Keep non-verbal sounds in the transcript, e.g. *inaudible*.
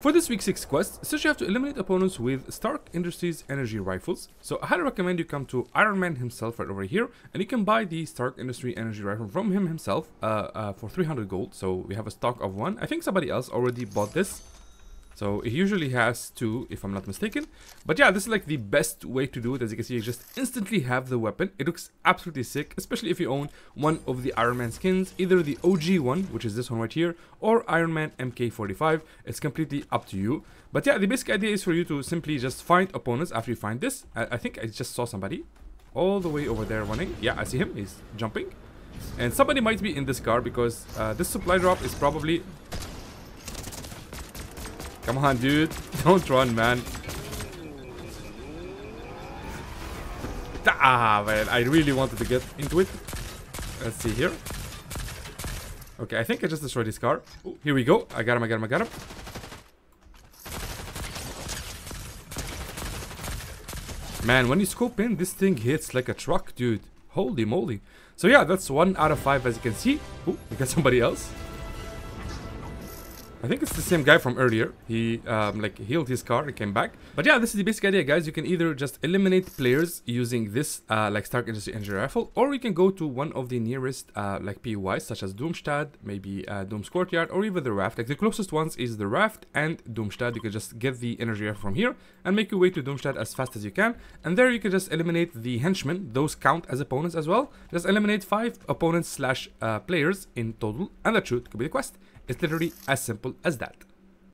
For this week 6 quest, since you have to eliminate opponents with Stark Industries energy rifles. So I highly recommend you come to Iron Man himself right over here, and you can buy the Stark Industry energy rifle from him himself uh, uh, for 300 gold. So we have a stock of one. I think somebody else already bought this. So it usually has two, if I'm not mistaken. But yeah, this is like the best way to do it. As you can see, you just instantly have the weapon. It looks absolutely sick, especially if you own one of the Iron Man skins, either the OG one, which is this one right here, or Iron Man MK45. It's completely up to you. But yeah, the basic idea is for you to simply just find opponents after you find this. I, I think I just saw somebody all the way over there running. Yeah, I see him. He's jumping. And somebody might be in this car because uh, this supply drop is probably Come on, dude. *laughs* Don't run, man. Ah, man. I really wanted to get into it. Let's see here. Okay, I think I just destroyed his car. Ooh, here we go. I got him, I got him, I got him. Man, when you scope in, this thing hits like a truck, dude. Holy moly. So yeah, that's one out of five as you can see. Ooh, we got somebody else. I think it's the same guy from earlier. He um, like healed his car and came back. But yeah, this is the basic idea, guys. You can either just eliminate players using this uh, like Stark Industry Energy Rifle, or you can go to one of the nearest uh, like POIs, such as Doomstadt, maybe uh, Doom's Courtyard, or even the Raft. Like the closest ones is the Raft and Doomstadt. You can just get the Energy Rifle from here and make your way to Doomstadt as fast as you can. And there you can just eliminate the henchmen. Those count as opponents as well. Just eliminate five opponents slash uh, players in total, and that should be the quest. It's literally as simple as that.